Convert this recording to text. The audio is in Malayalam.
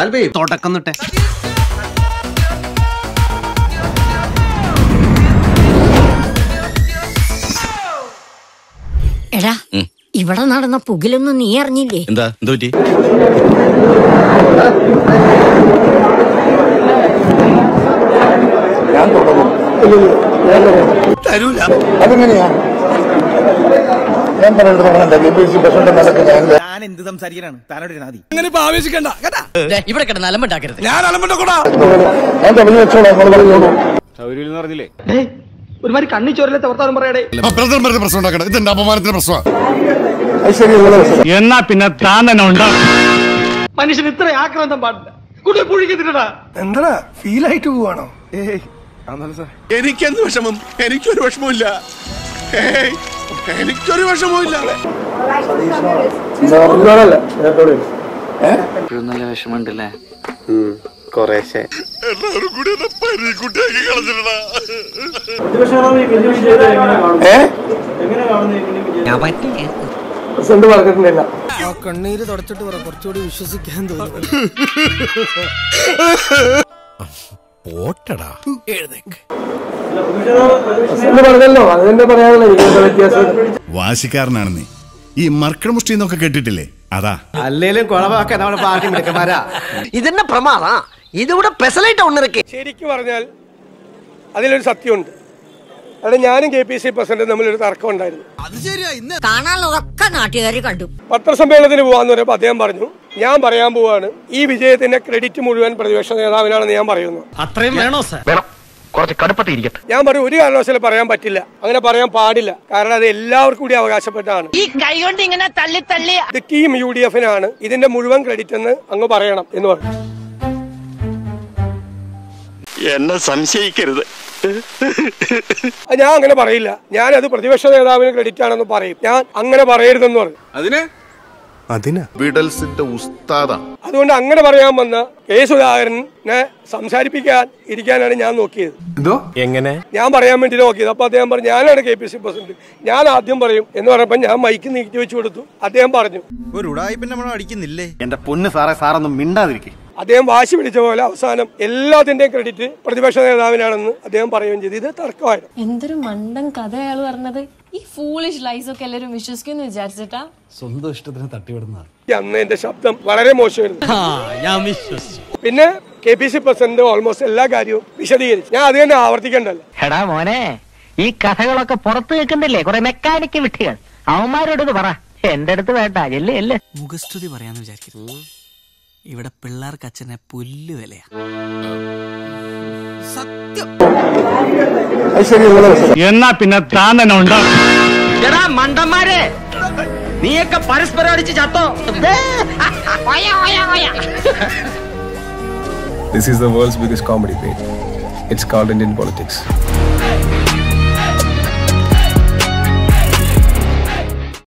ആൽബി. തുടക്കം തൊട്ടേ എടാ ഇവിടെ നടന്ന പുകിലൊന്നും നീ അറിഞ്ഞില്ലേ? എന്താ? എന്തോറ്റി തരൂല. അതെങ്ങനെയാ? ഞാൻ പറഞ്ഞിട്ട് തുടങ്ങണ്ട ബി പി സി പ്രസിഡന്റ് എന്നൊക്കെ ഞാൻ ഞാൻ എന്ത് സംസാരിക്കാനാണ്? താനോട് നാദി ഇവിടെ കിടന്ന് അലമ്പുണ്ടാക്കരുത്. ഞാൻ തുടങ്ങി വെച്ചോളാം നിങ്ങൾ പറഞ്ഞോളൂ ഒരുമാതിരി കണ്ണി ചോരലത്തെ വർത്താനം പറയടേ. പ്രശ്നം ഉണ്ടാക്കണം ഇതെന്റെ അപമാനത്തിന്റെ പ്രശ്നമാണ് എന്നാ പിന്നെ താൻ തന്നെ ഉണ്ടാവും മനുഷ്യൻ ഇത്ര ആക്രാന്തം പാടില്ല. കുട്ടി പുഴിക്കത്തില്ലടാ എന്താ ഫീൽ ആയിട്ട് പോവാണോ? എനിക്കെന്ത് വിഷമം? എനിക്കൊരു വിഷമമില്ല ഏയ്, എനിക്കൊരു വിഷമമില്ല നല്ല വിഷമമുണ്ടല്ലേ? എല്ലാവരും കൂടി എന്നെ പരീക്കുട്ടിയാക്കി കളഞ്ഞിട്ടാ പറഞ്ഞിട്ടില്ല. കണ്ണീര് തുടച്ചിട്ട് പറ കുറച്ചുകൂടി വിശ്വസിക്കാൻ തോന്നുന്നു. പ്രസിഡന്റ് പറഞ്ഞല്ലോ അത് തന്നെ പറയാനുള്ള വാശിക്കാരനാണ് നീ. ഈ മർക്കട മുഷ്ടി എന്നൊക്കെ കേട്ടിട്ടില്ലേ? അതാ. അല്ലേലും കുളവാക്കാൻ നമ്മുടെ പാർട്ടി മിടുക്കന്മാരാ. ഇതെന്നെ പ്രമാദ ഇതിവിടെ പെസലായിട്ട് ഒന്നിറക്കി. ശരിക്കും പറഞ്ഞാൽ അതിലൊരു സത്യമുണ്ട്. അവിടെ ഞാനും കെ പി സി പ്രസിഡന്റും തമ്മിലൊരു തർക്കം ഉണ്ടായിരുന്നു. അത് നാട്ടുകാർ കണ്ടു പത്രസമ്മേളനത്തിന് പോവാന്ന് പറയുമ്പോൾ അദ്ദേഹം പറഞ്ഞു ഞാൻ പറയാൻ പോവാണ് ഈ വിജയത്തിന്റെ ക്രെഡിറ്റ് മുഴുവൻ പ്രതിപക്ഷ നേതാവിനാണെന്ന് ഞാൻ പറയുന്നു. അത്രയും വേണോ സാർ? കുറച്ച് ഞാൻ പറയും ഒരു കാരണവശാലും പറയാൻ പറ്റില്ല. അങ്ങനെ പറയാൻ പാടില്ല. കാരണം അത് എല്ലാവർക്കും കൂടി അവകാശപ്പെട്ടാണ് ഈ കൈ കൊണ്ട് ഇങ്ങനെ തള്ളി തള്ളി ഇത് ടീം യു ഡി എഫിനാണ് ഇതിന്റെ മുഴുവൻ ക്രെഡിറ്റ് എന്ന് അങ്ങ് പറയണം എന്ന് പറഞ്ഞു. എന്നെ സംശയിക്കരുത്. ഞാൻ അങ്ങനെ പറയില്ല. ഞാൻ അത് പ്രതിപക്ഷ നേതാവിന് ക്രെഡിറ്റ് ആണെന്ന് പറയും. ഞാൻ അങ്ങനെ പറയരുതെന്ന് പറഞ്ഞു അതിന്? ബിഡൽസിന്റെ ഉസ്താദാണ് അതുകൊണ്ട് അങ്ങനെ പറയാൻ വന്ന കെ സുധാകരനെ സംസാരിപ്പിക്കാൻ ഇരിക്കാനാണ് ഞാൻ നോക്കിയത്. എന്തോ? എങ്ങനെ? ഞാൻ പറയാൻ വേണ്ടി നോക്കിയത്. അപ്പൊ അദ്ദേഹം പറഞ്ഞു ഞാനാണ് കെ പി സി പ്രസിഡന്റ്. ഞാൻ ആദ്യം പറയും എന്ന് പറഞ്ഞപ്പോ ഞാൻ മൈക്ക് നീക്കി വെച്ചു കൊടുത്തു. അദ്ദേഹം പറഞ്ഞു ഒരു ഉടായ്പ നമ്മൾ അടിക്കുന്നില്ലേ? എന്റെ പൊന്ന് സാറേ സാറൊന്നും മിണ്ടാതിരിക്കേ. അദ്ദേഹം വാശി പിടിച്ച പോലെ അവസാനം എല്ലാത്തിന്റെയും ക്രെഡിറ്റ് പ്രതിപക്ഷ നേതാവിനാണെന്ന് അദ്ദേഹം പറയുകയും ചെയ്തു. ഇത് തർക്കമായിരുന്നു. എന്തൊരു മണ്ടൻ കഥ അയാൾ പറഞ്ഞത്. ഈ ഫൂളിഷ് ലൈസ് ഒക്കെ എല്ലാരും വിശ്വസിക്കുന്നു വിചാരിച്ചിട്ടാ? സ്വന്തം ഇഷ്ടത്തിന് തട്ടിവിടുന്നതാണ്. ഈ അന്ന് എന്റെ ശബ്ദം വളരെ മോശമായിരുന്നു. ഞാൻ വിശ്വസിച്ചു. പിന്നെ K P C president almost എല്ലാ കാര്യവും വിശദീകരിച്ചു. ഞാൻ അത് തന്നെ ആവർത്തിക്കണ്ടല്ലോ എടാ മോനെ ഈ കഥകളൊക്കെ പുറത്ത് കേൾക്കുന്നില്ലേ? കുറെ മെക്കാനിക്ക് വിട്ടികൾ അവന്മാരോട് പറ. എന്റെ അടുത്ത് വേണ്ട. എല്ലേ എല്ലേ. മുഖസ്തുതി പറയാന്ന് വിചാരിക്കരുത് ഇവിടെ പിള്ളേർക്ക് അച്ഛനെ പുല്ല് വിലയാ. അത് എന്നാ പിന്നെ താൻ തന്നെ ഉണ്ടാവും എടാ മണ്ടന്മാരെ നീയൊക്കെ പരസ്പരം അടിച്ച് ചത്തോ? This is the world's biggest comedy page. It's called Indian politics.